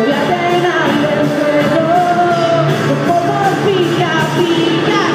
Sobre arena y el fuego, como pica, pica.